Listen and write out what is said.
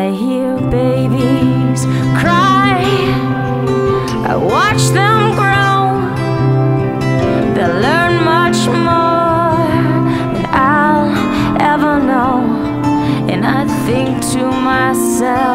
I hear babies cry. I watch them grow. They'll learn much more than I'll ever know. And I think to myself,